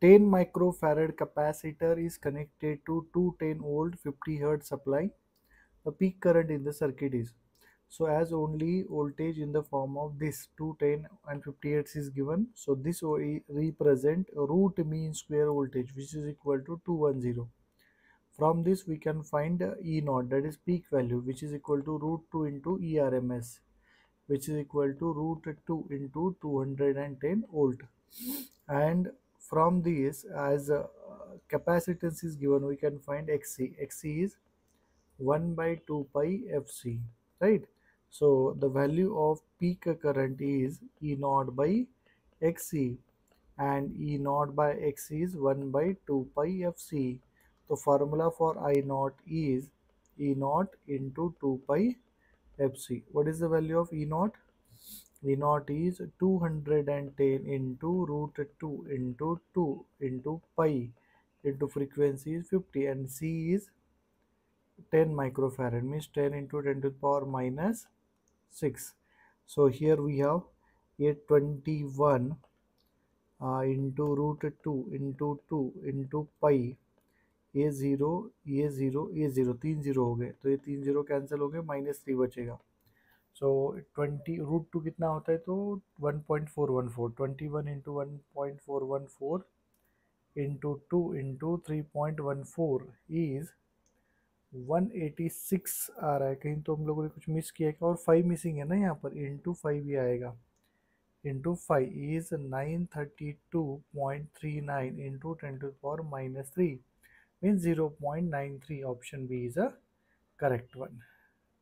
10 microfarad capacitor is connected to 210 volt 50 hertz supply. The peak current in the circuit is. So as only voltage in the form of this 210 and 50 hertz is given so this represent root mean square voltage which is equal to 210 from this we can find e naught that is peak value which is equal to root 2 into erms which is equal to root 2 into 210 volt. And from this as uh, capacitance is given we can find xc xc is 1 by 2 pi fc right? So the value of peak current is e naught by xc and e naught by xc is 1 by 2 pi fc the formula for i naught is e naught into 2 pi fc what is the value of e naught e naught is 210 into root 2 into 2 into pi into frequency is 50 and c is 10 microfarad means 10 into 10 to the power minus 6 so here we have a 21 uh, into root 2 into 2 into pi ए zero ये zero ये zero तीन zero हो गए तो ये तीन zero cancel हो गए माइनस थ्री बचेगा सो ट्वेंटी रूट टू कितना होता है तो one point four one four twenty one into one point four one four into two into three point one four is one eighty six आ रहा है। कहीं तो हम लोगों ने कुछ मिस किया है और फाइव मिसिंग है ना यहाँ पर? इंटू फाइव ही आएगा। Into five is nine thirty two point three nine into ten to power minus three means 0.93 option B is a correct one